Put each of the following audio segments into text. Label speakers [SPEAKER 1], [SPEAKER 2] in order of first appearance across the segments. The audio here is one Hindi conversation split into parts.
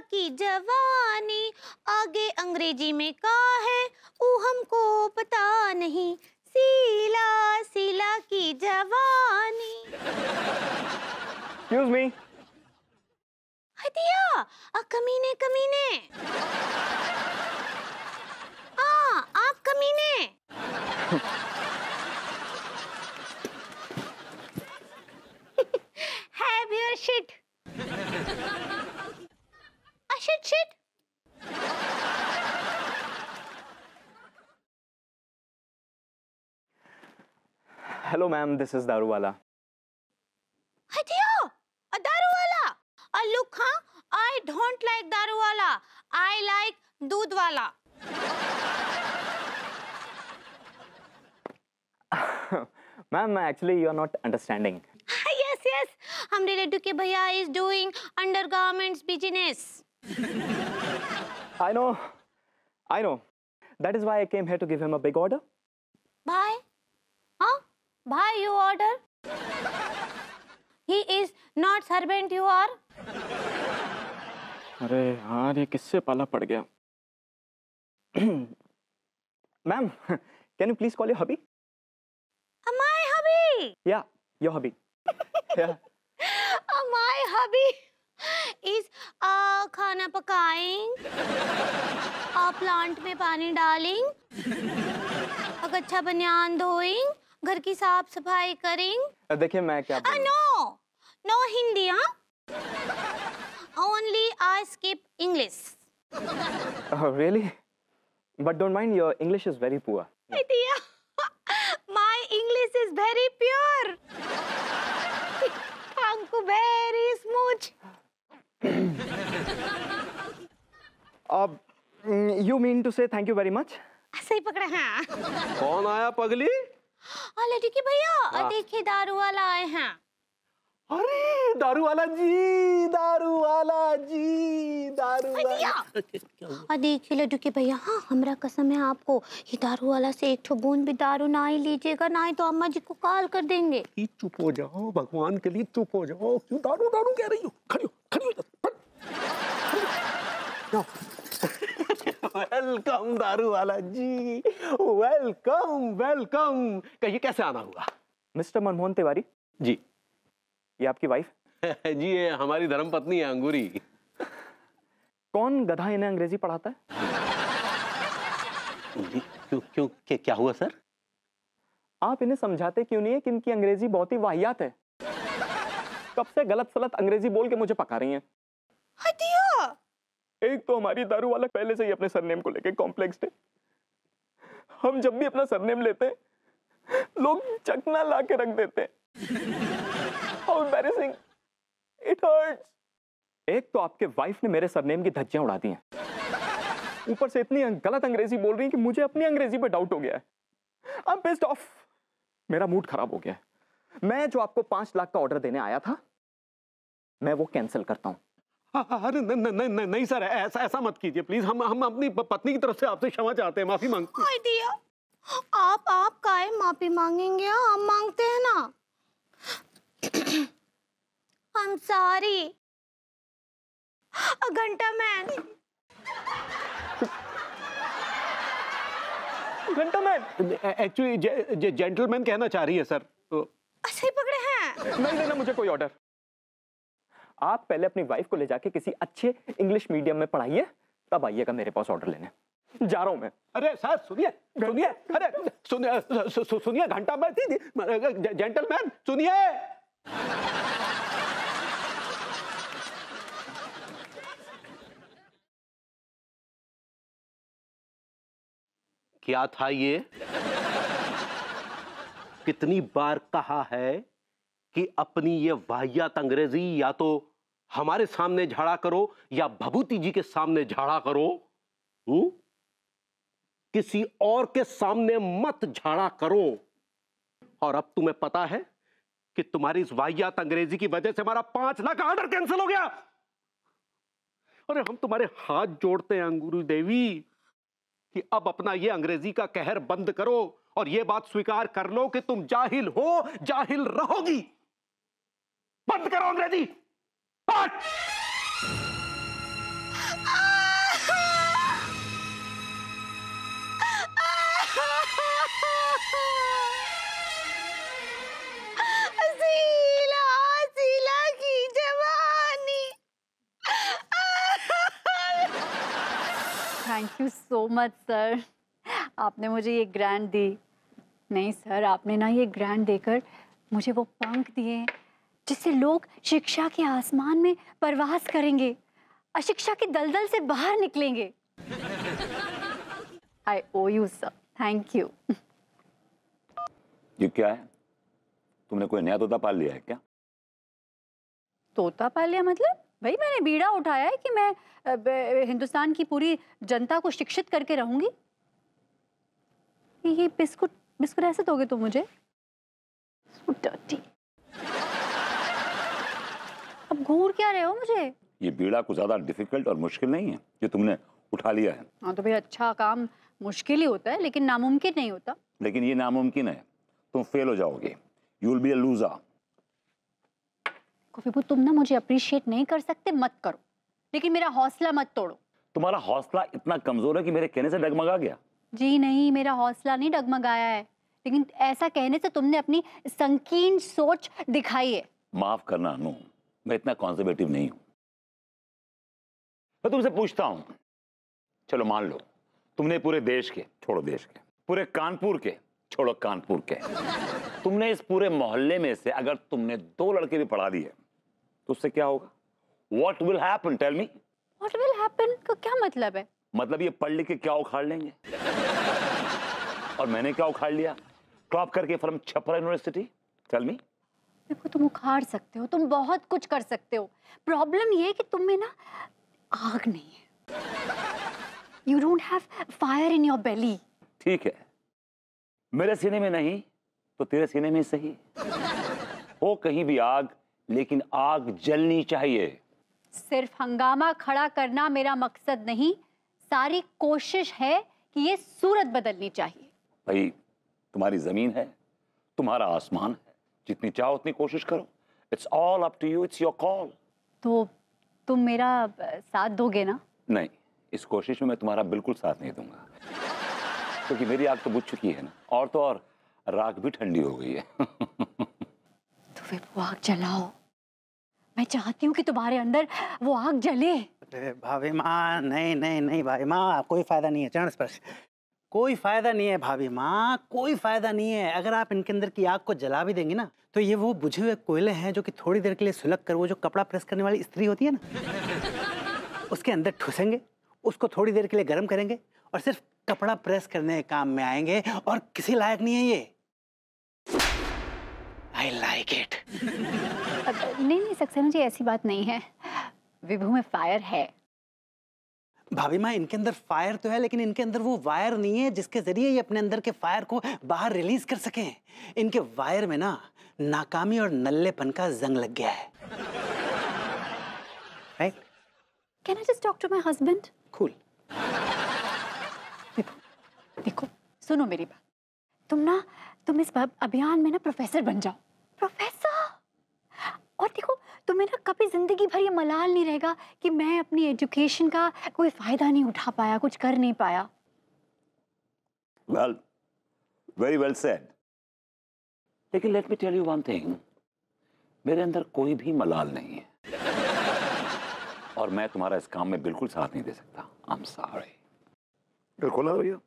[SPEAKER 1] की जवानी। आगे अंग्रेज़ी में का है वो हमको पता नहीं। सीला सीला की जवानी।
[SPEAKER 2] एक्सक्यूज मी
[SPEAKER 1] हदिया आ कमीने कमीने। हाँ आप कमीने। Have your shit. A shit.
[SPEAKER 2] Hello ma'am this is Daruwala
[SPEAKER 1] हटियो a daru wala. A look huh? I don't like daru wala. I like वाला.
[SPEAKER 2] Ma'am actually you are not
[SPEAKER 1] yes, yes. हम related के भैया is doing undergarments business.
[SPEAKER 2] I know, I know. That is why I came here to give him a big order.
[SPEAKER 1] Bye. Huh? Bye you order. He is not servant you are.
[SPEAKER 2] अरे यार ये किससे पाला पड़ गया ma'am can you please call your hubby
[SPEAKER 1] Uh, My hubby.
[SPEAKER 2] या your hubby
[SPEAKER 1] Uh, My hubby is खाना पकाए। और प्लांट में पानी डालेंग अच्छा बनियान धोएंग घर की साफ़ सफ़ाई करें
[SPEAKER 2] देखिए मैं क्या
[SPEAKER 1] आ, no no Hindi only I skip English
[SPEAKER 2] really but don't mind your English is very poor
[SPEAKER 1] my English is very pure very smooth
[SPEAKER 2] अब you mean to say thank you very much
[SPEAKER 1] ऐसे ही पकड़े हैं।
[SPEAKER 3] कौन आया पगली?
[SPEAKER 1] हाँ लड़की भैया। देखिए दारू वाला आए हैं।
[SPEAKER 3] अरे दारू वाला जी दारू वाला जी दारू
[SPEAKER 1] और देखिए लड्डू के भैया। हाँ हमरा कसम है आपको ये दारू वाला से एक बूंद भी दारू ना ही लीजिएगा ना ही तो अम्मा जी को कॉल कर देंगे।
[SPEAKER 3] चुप हो जाओ भगवान के लिए चुप हो जाओ। क्यों दारू दारू कह रही हो? खड़ी हो खड़ी हो जाओ वेलकम दारू वाला जी वेलकम वेलकम कहिए कैसे आना हुआ?
[SPEAKER 2] मिस्टर मनमोहन तिवारी?
[SPEAKER 3] जी।
[SPEAKER 2] ये आपकी वाइफ
[SPEAKER 3] जी ये हमारी धर्म पत्नी है अंगूरी।
[SPEAKER 2] कौन गधा इन्हें अंग्रेज़ी पढ़ाता है?
[SPEAKER 3] जी, क्यों क्यों क्या, क्या हुआ सर?
[SPEAKER 2] आप इन्हें समझाते क्यों नहीं है कि इनकी अंग्रेज़ी बहुत ही वाहियात है? कब से गलत सलत अंग्रेज़ी बोल के मुझे पका रही हैं?
[SPEAKER 1] हटिया
[SPEAKER 2] एक तो हमारी दारू वाला पहले से ही अपने सरनेम को लेके कॉम्प्लेक्स है हम जब भी अपना सरनेम लेते हैं लोग चकना ला के रख देते हैं। इट हर्ट्स एक तो आपके वाइफ ने मेरे सरनेम की धज्जियाँ उड़ा दी हैं। ऊपर से इतनी गलत अंग्रेज़ी बोल रही है कि मुझे अपनी अंग्रेज़ी पे डाउट हो गया है। आई एम पिस्ड ऑफ़ मेरा मूड खराब हो गया है। मैं जो आपको पाँच लाख का ऑर्डर देने आया था मैं वो कैंसिल करता हाँ,
[SPEAKER 3] अरे नहीं नहीं नहीं नहीं सर ऐसा ऐसा मत कीजिए प्लीज़ हम हम अपनी पत्नी की तरफ़ से आपसे क्षमा चाहते हैं माफ़ी मांगते
[SPEAKER 1] हाय दिया आप आप काहे माफ़ी मांगेंगे हम मांगते हैं ना। I'm sorry. घंटा मैन।
[SPEAKER 2] घंटा मैन।
[SPEAKER 3] एक्चुअली जेंटलमैन कहना चाह रही है सर। तो
[SPEAKER 1] ऐसे ही पकड़े हैं।
[SPEAKER 2] नहीं देना मुझे कोई ऑर्डर आप पहले अपनी वाइफ को ले जाके किसी अच्छे इंग्लिश मीडियम में पढ़ाइए तब आइएगा मेरे पास ऑर्डर लेने। जा रहा हूँ मैं।
[SPEAKER 3] अरे सर सुनिए सुनिए अरे सुनिए सुनिए घंटा मैं जेंटलमैन सुनिए। क्या था ये? कितनी बार कहा है कि अपनी ये वाहियात अंग्रेज़ी या तो हमारे सामने झाड़ा करो या भभूति जी के सामने झाड़ा करो हम्म? किसी और के सामने मत झाड़ा करो। और अब तुम्हें पता है कि तुम्हारी इस वाहियात अंग्रेज़ी की वजह से हमारा पाँच लाख ऑर्डर कैंसिल हो गया। अरे, हम तुम्हारे हाथ जोड़ते हैं अंगुरु देवी, कि अब अपना ये अंग्रेज़ी का कहर बंद करो और ये बात स्वीकार कर लो कि तुम जाहिल हो, जाहिल रहोगी। बंद करो अंग्रेज़ी। हट
[SPEAKER 4] thank you so much sir आपने मुझे ये ग्रैंड दी. नहीं सर आपने ना ये ग्रैंड देकर मुझे वो पंख दिए. जिससे लोग शिक्षा के आसमान में परवास करेंगे अशिक्षा के दलदल से बाहर निकलेंगे। I owe you sir thank you
[SPEAKER 5] ये क्या है? तुमने कोई नया तोता पाल लिया है क्या?
[SPEAKER 4] तोता पाल लिया मतलब? भाई मैंने बीड़ा उठाया है कि मैं हिंदुस्तान की पूरी जनता को शिक्षित करके रहूँगी। ये बिस्कुट बिस्कुट ऐसे दोगे तुम मुझे? So dirty. अब घूर क्या रहे हो मुझे?
[SPEAKER 5] ये बीड़ा कुछ ज़्यादा डिफ़िकल्ट और मुश्किल नहीं है जो तुमने उठा लिया है।
[SPEAKER 4] हाँ तो भाई अच्छा काम मुश्किल ही होता है लेकिन नामुमकिन नहीं होता।
[SPEAKER 5] लेकिन ये नामुमकिन है तुम फेल हो जाओगे। You will be a loser
[SPEAKER 4] Vibhu तुम ना मुझे अप्रिशिएट नहीं कर सकते मत करो। लेकिन मेरा हौसला मत तोड़ो।
[SPEAKER 5] तुम्हारा हौसला इतना कमज़ोर है कि मेरे कहने से डगमगा गया।
[SPEAKER 4] जी नहीं मेरा हौसला नहीं डगमगाया है। लेकिन ऐसा कहने से तुमने अपनी संकीर्ण सोच दिखाई है।
[SPEAKER 5] माफ़ करना अनु मैं इतना कॉन्जर्वेटिव नहीं हूँ। मैं तुमसे पूछता हूँ। चलो मान लो तुमने पूरे देश के छोड़ो देश के पूरे कानपुर के छोड़ो कानपुर के तुमने इस पूरे मोहल्ले में से अगर तुमने दो लड़के भी पढ़ा दिए तो उससे क्या होगा? What will happen tell me
[SPEAKER 4] what will happen का क्या मतलब है?
[SPEAKER 5] मतलब ये पढ़ लिख के क्या उखाड़ लेंगे? और मैंने क्या उखाड़ लिया? टॉप करके from Chhapra university tell me
[SPEAKER 4] देखो तुम उखाड़ सकते हो तुम बहुत कुछ कर सकते हो। प्रॉब्लम ये है कि तुम में ना आग नहीं है। You don't have fire in your belly
[SPEAKER 5] ठीक है। मेरे सीने में नहीं तो तेरे सीने में सही। हो कहीं भी आग लेकिन आग जलनी चाहिए।
[SPEAKER 4] सिर्फ़ हंगामा खड़ा करना मेरा मकसद नहीं। सारी कोशिश है कि ये सूरत बदलनी चाहिए।
[SPEAKER 5] भाई तुम्हारी ज़मीन है तुम्हारा आसमान है। जितनी चाहो उतनी कोशिश करो। It's all up to you it's your call
[SPEAKER 4] तो तुम मेरा साथ दोगे ना?
[SPEAKER 5] नहीं इस कोशिश में मैं तुम्हारा बिल्कुल साथ नहीं दूँगा। क्योंकि मेरी आग तो बुझ चुकी है ना। और तो और राख भी ठंडी हो गई है।
[SPEAKER 4] तो फिर वो आग जलाओ। मैं चाहती हूँ कि तुम्हारे अंदर वो आग जले।
[SPEAKER 6] भाभी माँ नहीं नहीं नहीं भाभी माँ कोई फ़ायदा नहीं है चरण स्पर्श। कोई फ़ायदा नहीं है भाभी माँ, कोई फ़ायदा नहीं है। अगर आप इनके अंदर की आग को जला भी देंगे ना तो ये वो बुझे हुए कोयले हैं जो कि थोड़ी देर के लिए सुलग कर वो जो कपड़ा प्रेस करने वाली स्त्री होती है ना, उसके अंदर ठुसेंगे, उसको थोड़ी देर के लिए गर्म करेंगे और सिर्फ़ कपड़ा प्रेस करने के काम में आएँगे और किसी लायक नहीं है ये। आई लाइक इट
[SPEAKER 4] नहीं नहीं, सक्सेना जी, ऐसी बात नहीं है। विभू में फायर है।
[SPEAKER 6] भाभी माँ इनके अंदर फायर तो है लेकिन इनके अंदर वो वायर नहीं है जिसके ज़रिए ये अपने अंदर के फायर को बाहर रिलीज़ कर सकें। इनके वायर में ना नाकामी और नल्लेपन का जंग लग गया है। Right
[SPEAKER 4] can I just talk to my husband
[SPEAKER 6] cool
[SPEAKER 4] देखो सुनो मेरी बात। तुम ना तुम इस अभियान में ना प्रोफेसर बन जाओ। प्रोफेसर और देखो तुम्हें ना कभी ज़िंदगी भर ये मलाल नहीं रहेगा कि मैं अपनी एजुकेशन का कोई फ़ायदा नहीं उठा पाया कुछ कर नहीं पाया।
[SPEAKER 5] वेल वेरी वेल सेड लेकिन let me tell you one thing मेरे अंदर कोई भी मलाल नहीं है। और मैं तुम्हारा इस काम में बिल्कुल साथ नहीं दे सकता। आई एम सॉरी दिल खोला भैया।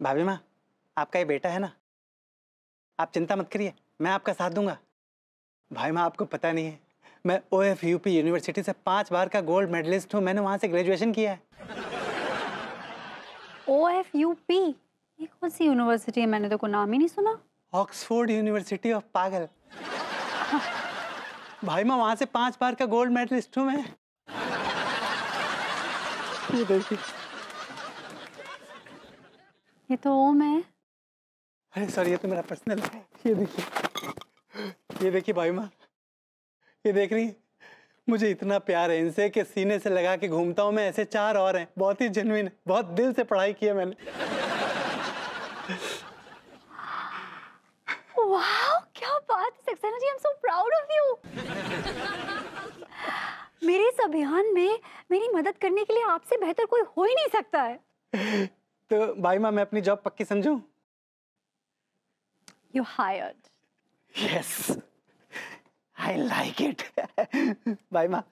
[SPEAKER 6] भाभी माँ आपका ये बेटा है ना? आप चिंता मत करिए मैं आपका साथ दूँगा। भाई माँ आपको पता नहीं है मैं O F U P university से पाँच बार का गोल्ड मेडलिस्ट हूँ मैंने वहाँ से ग्रेजुएशन किया है।
[SPEAKER 4] ओ एफ़ यू पी ये कौन सी यूनिवर्सिटी है? मैंने तो कोई नाम ही नहीं सुना।
[SPEAKER 6] ऑक्सफोर्ड यूनिवर्सिटी ऑफ़ पागल। भाई मैं वहाँ से पाँच बार का गोल्ड मेडलिस्ट हूँ मैं। ये देखिए।
[SPEAKER 4] ये तो ओम है।
[SPEAKER 6] अरे सॉरी ये तो मेरा पर्सनल है। ये देखिए ये देखिए भाई माँ ये देख रही मुझे इतना प्यार है इनसे कि सीने से लगा के घूमता हूँ मैं ऐसे चार और हैं। बहुत ही जेनुइन बहुत दिल से पढ़ाई की है मैंने।
[SPEAKER 4] वाओ क्या बात है Saxena ji I am so proud of you मेरे इस अभियान में मेरी मदद करने के लिए आपसे बेहतर कोई हो ही नहीं सकता है।
[SPEAKER 6] तो भाई माँ मैं अपनी जॉब पक्की समझू?
[SPEAKER 4] You hired
[SPEAKER 6] yes I like it भाई माँ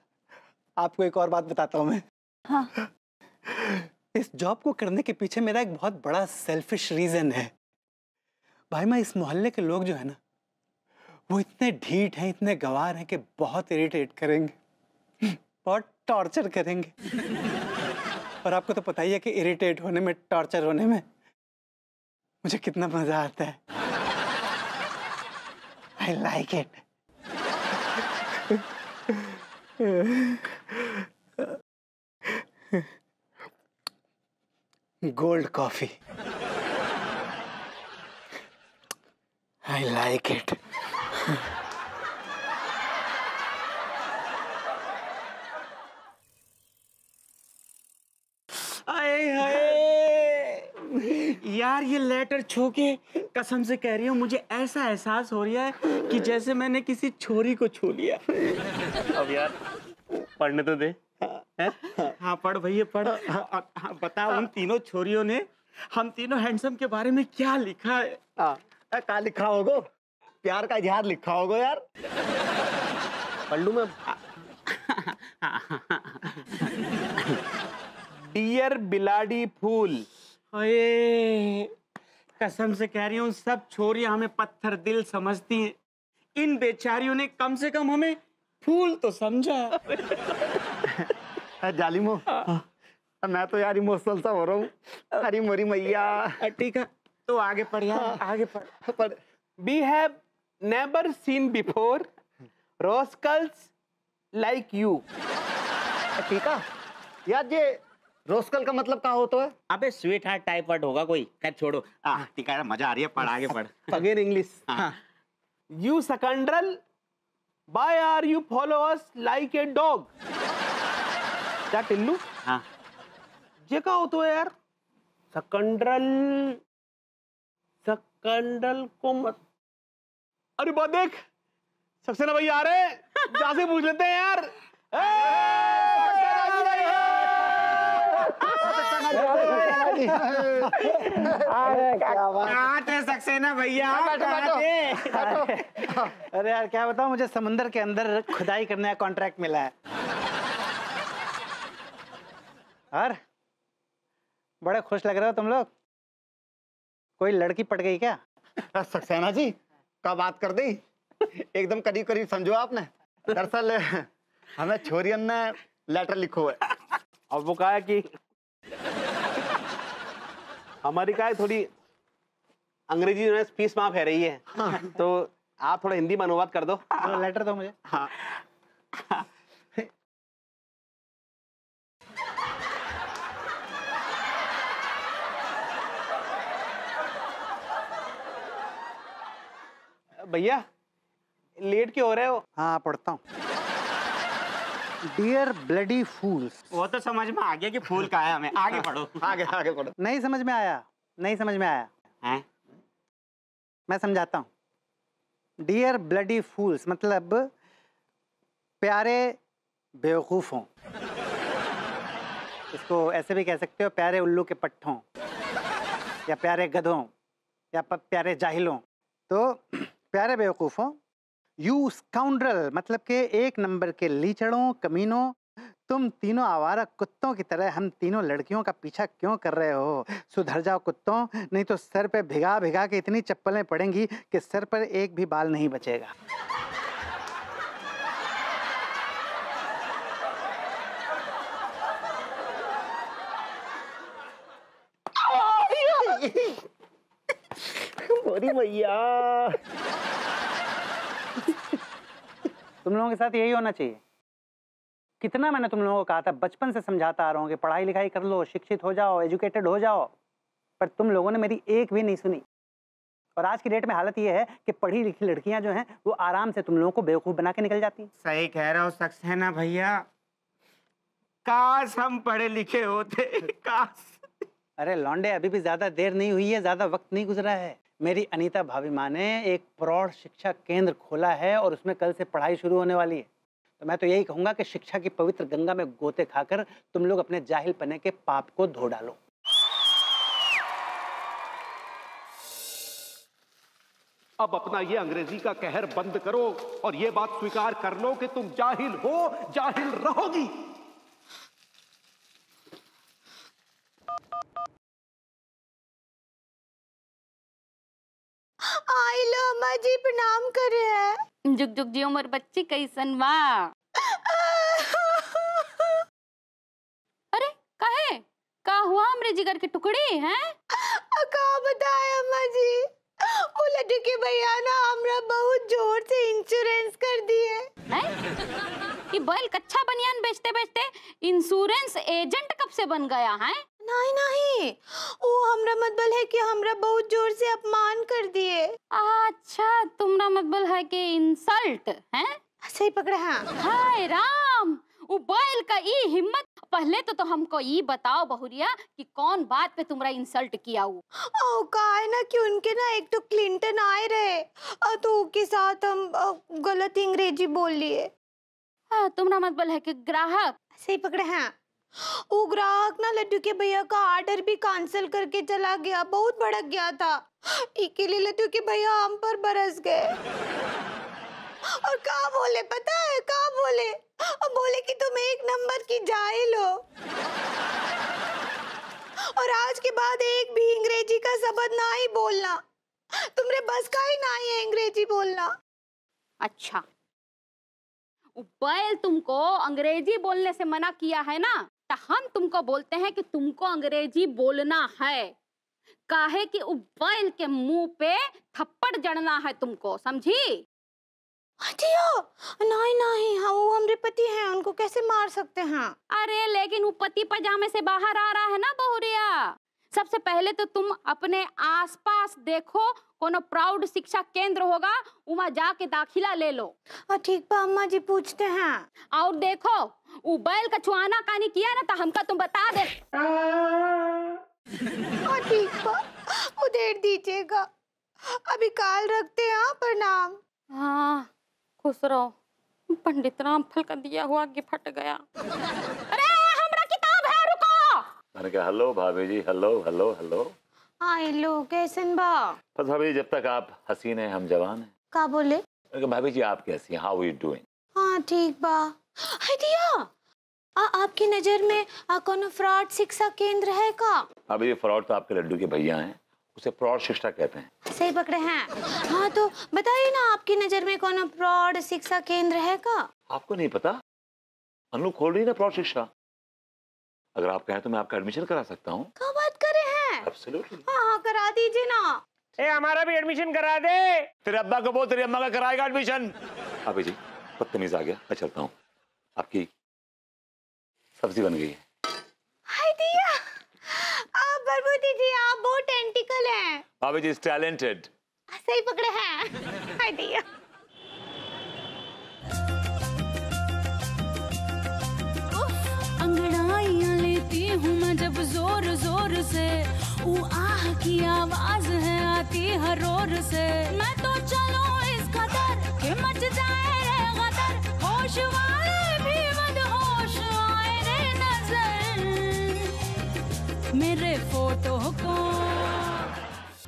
[SPEAKER 6] आपको एक और बात बताता हूँ मैं।
[SPEAKER 4] हाँ।
[SPEAKER 6] इस जॉब को करने के पीछे मेरा एक बहुत बड़ा सेल्फिश रीजन है। भाई माँ इस मोहल्ले के लोग जो है ना वो इतने ढीठ हैं इतने गवार हैं कि बहुत इरिटेट करेंगे बहुत टॉर्चर करेंगे। और आपको तो पता ही है कि इरिटेट होने में टॉर्चर होने में मुझे कितना मज़ा आता है। I like it gold coffee I like it
[SPEAKER 7] आए हाय यार ये लेटर छू के कसम से कह रही हूँ मुझे ऐसा एहसास हो रहा है कि जैसे मैंने किसी छोरी को छू लिया।
[SPEAKER 3] अब यार पढ़ने तो दे।
[SPEAKER 7] हैं? हाँ पढ़ भैया पढ़। हाँ, हाँ, बता उन तीनों छोरियों ने हम तीनों हैंडसम के बारे में क्या लिखा है?
[SPEAKER 8] का लिखा होगो? प्यार का इजहार लिखा होगो यार।
[SPEAKER 3] पढ़ लू मैं? डियर बिलाडी फूल
[SPEAKER 7] अये कसम से कह रही हूँ सब छोरियाँ हमें पत्थर दिल समझती हैं। इन बेचारियों ने कम से कम हमें फूल तो समझा।
[SPEAKER 8] जालिमो मैं तो यार इमोशनल सा हो रहा हूँ। अरे मोरी मैया।
[SPEAKER 7] ठीक है तो आगे पढ़ यार आगे पढ़।
[SPEAKER 8] पर
[SPEAKER 3] we have never seen before rascals like you
[SPEAKER 8] ठीक है। यार ये रोस्कल का मतलब क्या होता है?
[SPEAKER 7] अबे स्वीट हार्ट टाइफाइड होगा कोई। कर छोड़ो। आ ठीक है मज़ा आ रही है पढ़ आगे पढ़।
[SPEAKER 3] English
[SPEAKER 7] हाँ।
[SPEAKER 3] you scoundrel why are you follow us like a dog? क्या टिल्लू?
[SPEAKER 7] हाँ।
[SPEAKER 3] ये क्या होता है यार? सकंडरल सकंडल को मत अरे बात देख। सक्सेना भैया आ रहे हैं। जहाँ से पूछ लेते हैं यार।
[SPEAKER 7] थे? सक्सेना भैया
[SPEAKER 6] अरे यार क्या बताऊँ मुझे समुंदर के अंदर खुदाई करने का कॉन्ट्रैक्ट मिला है। और? बड़े खुश लग रहे हो तुम लोग। कोई लड़की पट गई क्या?
[SPEAKER 8] सक्सेना जी का बात कर दी? एकदम करीब करीब समझो आपने। दरअसल हमें छोरियन ने लेटर लिखो है।
[SPEAKER 3] अब वो कहा है कि हमारी है थोड़ी अंग्रेज़ी जो है फ़ीस माफ़ है रही है। हाँ। तो आप थोड़ा हिंदी में अनुवाद कर दो।
[SPEAKER 6] तो लेटर दो मुझे। हाँ।
[SPEAKER 3] भैया लेट क्यों हो रहे हो?
[SPEAKER 6] हाँ पढ़ता हूँ। डियर ब्लडी फूल्स
[SPEAKER 7] वो तो समझ में आ गया कि फूल का है हमें। आगे पढ़ो।
[SPEAKER 8] आगे आगे पढ़ो।
[SPEAKER 6] नहीं समझ में आया। नहीं समझ में आया।
[SPEAKER 7] हैं?
[SPEAKER 6] मैं समझाता हूँ। डियर ब्लडी फूल्स मतलब प्यारे बेवकूफ़ों इसको ऐसे भी कह सकते हो प्यारे उल्लू के पट्ठों या प्यारे गधों या प्यारे जाहिलों। तो प्यारे बेवकूफ़ों यू स्काउंड्रल मतलब के एक नंबर के लीचड़ों, कमीनों, तुम तीनों आवारा कुत्तों की तरह हम तीनों लड़कियों का पीछा क्यों कर रहे हो? सुधर जाओ कुत्तों, नहीं तो सर पे भिगा भिगा के इतनी चप्पलें पड़ेंगी कि सर पर एक भी बाल नहीं बचेगा।
[SPEAKER 8] मैया
[SPEAKER 6] तुम लोगों के साथ यही होना चाहिए। कितना मैंने तुम लोगों को कहा था बचपन से समझाता आ रहा हूँ कि पढ़ाई लिखाई कर लो शिक्षित हो जाओ एजुकेटेड हो जाओ पर तुम लोगों ने मेरी एक भी नहीं सुनी। और आज की डेट में हालत ये है कि पढ़ी लिखी लड़कियाँ जो हैं वो आराम से तुम लोगों को बेवकूफ़ बना के निकल जाती
[SPEAKER 7] सही कह रहा हो सक्सेना भैया? काश हम पढ़े लिखे होते काश।
[SPEAKER 6] अरे लौंडे अभी भी ज़्यादा देर नहीं हुई है ज़्यादा वक्त नहीं गुजरा है। मेरी अनीता भाभी माँ ने एक प्रौढ़ शिक्षा केंद्र खोला है और उसमें कल से पढ़ाई शुरू होने वाली है। तो मैं तो यही कहूँगा कि शिक्षा की पवित्र गंगा में गोते खाकर तुम लोग अपने जाहिल पने के पाप को धो डालो।
[SPEAKER 3] अब अपना ये अंग्रेज़ी का कहर बंद करो और ये बात स्वीकार कर लो कि तुम जाहिल हो, जाहिल रहोगी
[SPEAKER 1] आई लो अम्मा जी प्रणाम करे है।
[SPEAKER 9] जुग जुग जी उमर बच्ची कैसन बा अरे काहे का हुआ हमरे जिगर के टुकड़ी हैं?
[SPEAKER 1] का बताए अम्मा जी? वो लड्डू के भैया ना हमरा बहुत ज़ोर से इंश्योरेंस कर दिए
[SPEAKER 9] हैं? ये बैल कच्चा बनियान बेचते बेचते इंश्योरेंस एजेंट कब से बन गया है?
[SPEAKER 1] नहीं नहीं। वो हमरा मतबल है कि हमरा बहुत ज़ोर से अपमान कर दिए।
[SPEAKER 9] अच्छा तुमरा मतलब है कि इंसल्ट है?
[SPEAKER 1] सही पकड़े हैं।
[SPEAKER 9] हाय राम! वो बैल का ई हिम्मत। पहले तो, तो हमको ये बताओ बहुरिया कि कौन बात पे तुमरा इंसल्ट किया वो
[SPEAKER 1] ओ का है ना कि उनके ना एक तो क्लिंटन आए रहे और तो उसके साथ हम गलत अंग्रेज़ी बोल लिए।
[SPEAKER 9] हाँ, तुमरा मतलब है कि ग्राहक।
[SPEAKER 1] सही पकड़े हैं। ग्राहक ना लड्डू के भैया का ऑर्डर भी कैंसिल करके चला गया। बहुत भड़क गया था। इसके लिए लड्डू के भैया हम पर बरस गए। और कहा बोले, पता है? कहा बोले? और बोले कि तुम एक नंबर की जाहिल हो। और आज के बाद एक भी अंग्रेज़ी का शब्द ना ही बोलना। तुमरे बस का ही ना ही अंग्रेज़ी बोलना।
[SPEAKER 9] अच्छा। बैल तुमको अंग्रेज़ी बोलने से मना किया है ना? तो हम तुमको बोलते हैं कि तुमको अंग्रेज़ी बोलना है। काहे कि उबैल के मुँह पे थप्पड़ जड़ना है तुमको समझी?
[SPEAKER 1] नहीं नहीं हाँ वो हमारे पति हैं उनको कैसे मार सकते हैं?
[SPEAKER 9] अरे लेकिन वो पति पजामे से बाहर आ रहा है ना बहुरिया। सबसे पहले तो तुम अपने आसपास देखो कोनो प्राउड शिक्षा केंद्र होगा वहाँ जाके दाखिला ले लो।
[SPEAKER 1] हाँ ठीक बा अम्मा जी पूछते हैं।
[SPEAKER 9] और देखो वो बैल का चुआना कानी किया ना तो हमका तुम बता दे।
[SPEAKER 1] हाँ ठीक बा उधेर दीजिएगा। अभी काल रखते हैं हाँ, प्रणाम।
[SPEAKER 9] हाँ खुश रहो। पंडित राम फल का दिया हुआ गिफट गया। अरे!
[SPEAKER 5] मैंने कहा हेलो भाभी जी हेलो हेलो हेलो।
[SPEAKER 1] आए लो कैसन बा?
[SPEAKER 5] बस भाभी जब तक आप हसीन हैं हम जवान हैं।
[SPEAKER 1] का बोले?
[SPEAKER 5] मैंने कहा भाभी जी आप कैसी हैं? हाउ यू डूइंग
[SPEAKER 1] हाँ ठीक बा। हाय दिया आ, आपकी नज़र में कोनो फ्रॉड शिक्षा केंद्र है का?
[SPEAKER 5] जी फ्रॉड तो आपके लड्डू के भैया हैं उसे प्रौढ़ शिक्षा कहते हैं।
[SPEAKER 1] सही पकड़े हैं। हाँ तो बताइए ना आपकी नज़र में कोनो प्रौढ़ शिक्षा केंद्र है का?
[SPEAKER 5] आपको नहीं पता? अनु खोल रही है ना प्रौढ़ शिक्षा? अगर आप कहें तो मैं आपका एडमिशन करा सकता हूँ।
[SPEAKER 1] बात करे हैं?
[SPEAKER 5] एब्सोल्युटली
[SPEAKER 1] हाँ हाँ करा दीजिए ना।
[SPEAKER 7] ए हमारा भी एडमिशन करा दे।
[SPEAKER 5] तेरे अब्बा को बोल तेरी अम्मा का कराएगा एडमिशन भाभी जी बदतमीज आ गया मैं चलता हूँ। आपकी सब्ज़ी बन गई है।
[SPEAKER 1] हाय दिया। आप बरबूती जी आप बहुत टेंटिकल हैं।
[SPEAKER 5] भाभी जी टैलेंटेड
[SPEAKER 1] सही पकड़े हैं। हाय
[SPEAKER 10] हूँ मैं जब ज़ोर ज़ोर से। वो आह की आवाज़ है, आती हर ओर से। मैं तो चलो इस कदर कि मच जाए रे गदर। होश वाले भी मदहोश आए रे नज़र। मेरे फ़ोटो को,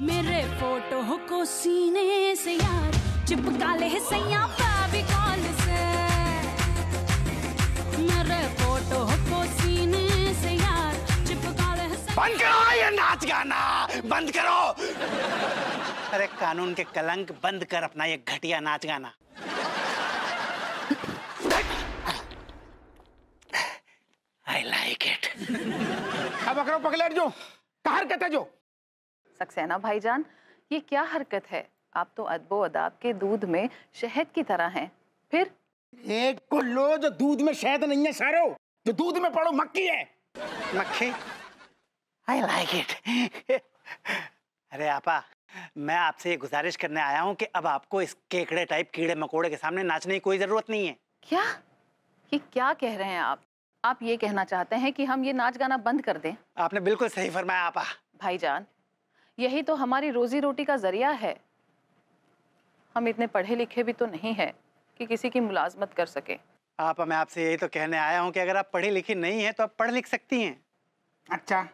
[SPEAKER 10] मेरे फ़ोटो को सीने से यार, चिपका ले सैया कॉल से। मेरे फ़ोटो को सीने से
[SPEAKER 6] बंद करो ये नाच गाना। बंद करो। अरे कानून के कलंक बंद कर अपना ये घटिया नाच गाना। आई लाइक इट
[SPEAKER 11] अब अकरो पकलेट जो। का हरकत है जो?
[SPEAKER 12] सक्सेना भाईजान ये क्या हरकत है? आप तो अदबो अदाब के दूध में शहद की तरह हैं। फिर?
[SPEAKER 11] एक को लो जो दूध में शहद नहीं है सारो। जो दूध में पड़ो मक्खी है।
[SPEAKER 6] मक्खी? आई लाइक इट अरे आपा मैं आपसे ये गुजारिश करने आया हूँ कि अब आपको इस केकड़े टाइप कीड़े मकोड़े के सामने नाचने की कोई ज़रूरत नहीं है।
[SPEAKER 12] क्या? ये क्या कह रहे हैं आप? आप ये कहना चाहते हैं कि हम ये नाच गाना बंद कर दें?
[SPEAKER 6] आपने बिल्कुल सही फरमाया आपा।
[SPEAKER 12] भाईजान यही तो हमारी रोजी रोटी का ज़रिया है। हम इतने पढ़े लिखे भी तो नहीं है कि किसी की मुलाजमत कर सके।
[SPEAKER 6] आपा मैं आपसे यही तो कहने आया हूँ कि अगर आप पढ़ी लिखी नहीं है तो आप पढ़ लिख सकती हैं।
[SPEAKER 11] अच्छा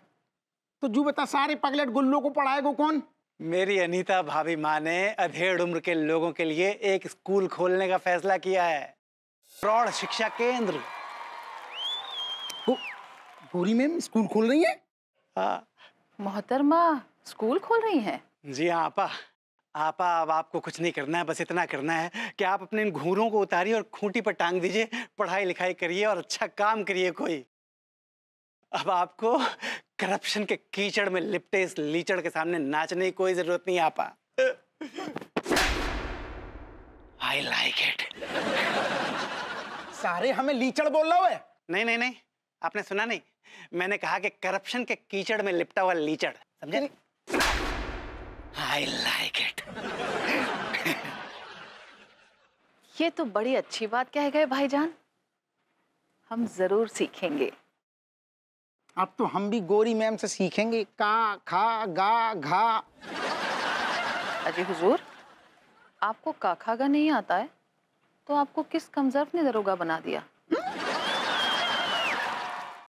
[SPEAKER 11] तो जू बता सारे पगलेट गुल्लू को पढ़ाएगा कौन?
[SPEAKER 6] मेरी अनीता भाभी माँ ने अधेड़ उम्र के लोगों के लिए एक स्कूल खोलने का फैसला किया है। प्रौढ़ शिक्षा केंद्र।
[SPEAKER 11] पूरी मैम स्कूल खोल रही है?
[SPEAKER 6] हाँ।
[SPEAKER 12] मोहतरमा स्कूल खोल रही हैं?
[SPEAKER 6] जी हाँ आपा। आपा अब आपको कुछ नहीं करना है बस इतना करना है कि आप अपने इन घूरों को उतारिए और खूंटी पर टांग दीजिए पढ़ाई लिखाई करिए और अच्छा काम करिए कोई। अब आपको करप्शन के कीचड़ में लिपटे इस लीचड़ के सामने नाचने की कोई ज़रूरत नहीं आपा। आई लाइक इट
[SPEAKER 11] सारे हमें लीचड़ बोल रहा है?
[SPEAKER 6] नहीं नहीं नहीं आपने सुना नहीं। मैंने कहा कि करप्शन के कीचड़ में लिपटा हुआ लीचड़। समझे? आई लाइक इट
[SPEAKER 12] ये तो बड़ी अच्छी बात कह गए भाईजान। हम ज़रूर सीखेंगे।
[SPEAKER 11] अब तो हम भी गोरी मैम से सीखेंगे। का, खा, गा, घा।
[SPEAKER 12] अजी हुजूर, आपको काखागा नहीं आता है? तो आपको किस कमजर्फ ने दरोगा बना दिया?